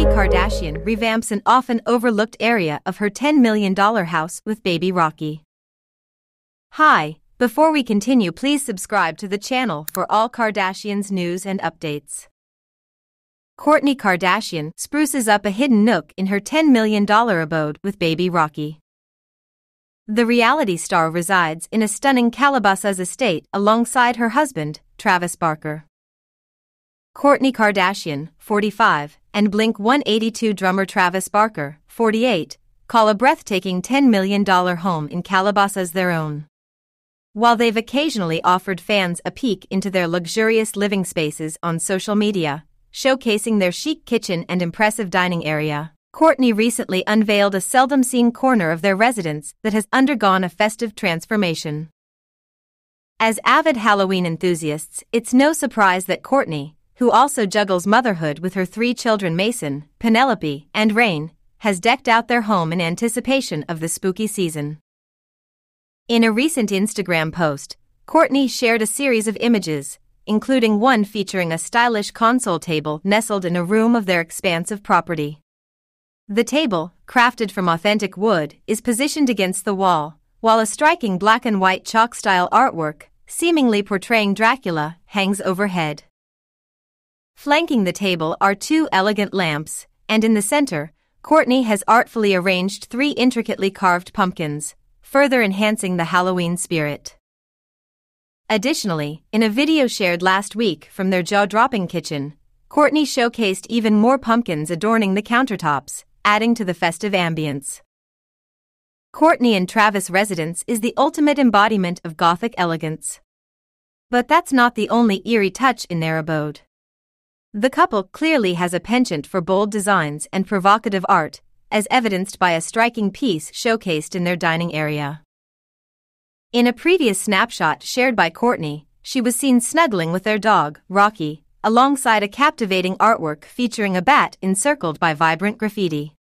Kourtney Kardashian revamps an often overlooked area of her $10 million house with baby Rocky. Hi, before we continue, please subscribe to the channel for all Kardashians news and updates. Kourtney Kardashian spruces up a hidden nook in her $10 million abode with baby Rocky. The reality star resides in a stunning Calabasas estate alongside her husband, Travis Barker. Kourtney Kardashian, 45, and Blink 182 drummer Travis Barker, 48, call a breathtaking $10 million home in Calabasas their own. While they've occasionally offered fans a peek into their luxurious living spaces on social media, showcasing their chic kitchen and impressive dining area, Kourtney recently unveiled a seldom seen corner of their residence that has undergone a festive transformation. As avid Halloween enthusiasts, it's no surprise that Kourtney, who also juggles motherhood with her three children Mason, Penelope, and Reign, has decked out their home in anticipation of the spooky season. In a recent Instagram post, Kourtney shared a series of images, including one featuring a stylish console table nestled in a room of their expansive property. The table, crafted from authentic wood, is positioned against the wall, while a striking black and white chalk style artwork, seemingly portraying Dracula, hangs overhead. Flanking the table are two elegant lamps, and in the center, Kourtney has artfully arranged three intricately carved pumpkins, further enhancing the Halloween spirit. Additionally, in a video shared last week from their jaw dropping kitchen, Kourtney showcased even more pumpkins adorning the countertops, adding to the festive ambience. Kourtney and Travis' residence is the ultimate embodiment of Gothic elegance. But that's not the only eerie touch in their abode. The couple clearly has a penchant for bold designs and provocative art, as evidenced by a striking piece showcased in their dining area. In a previous snapshot shared by Kourtney, she was seen snuggling with their dog, Rocky, alongside a captivating artwork featuring a bat encircled by vibrant graffiti.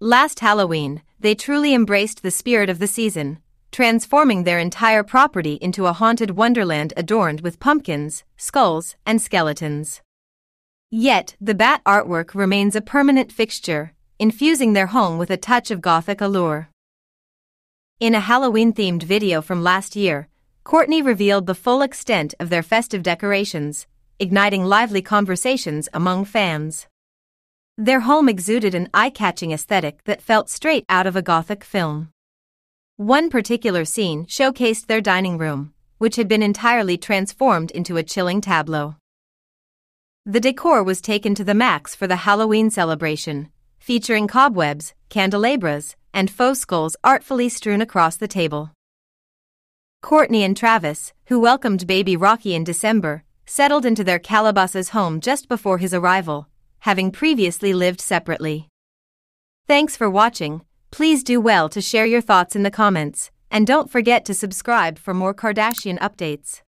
Last Halloween, they truly embraced the spirit of the season, transforming their entire property into a haunted wonderland adorned with pumpkins, skulls, and skeletons. Yet, the bat artwork remains a permanent fixture, infusing their home with a touch of gothic allure. In a Halloween themed video from last year, Kourtney revealed the full extent of their festive decorations, igniting lively conversations among fans. Their home exuded an eye catching aesthetic that felt straight out of a gothic film. One particular scene showcased their dining room, which had been entirely transformed into a chilling tableau. The decor was taken to the max for the Halloween celebration, featuring cobwebs, candelabras, and faux skulls artfully strewn across the table. Kourtney and Travis, who welcomed baby Rocky in December, settled into their Calabasas home just before his arrival, having previously lived separately. Thanks for watching. Please do well to share your thoughts in the comments, and don't forget to subscribe for more Kardashian updates.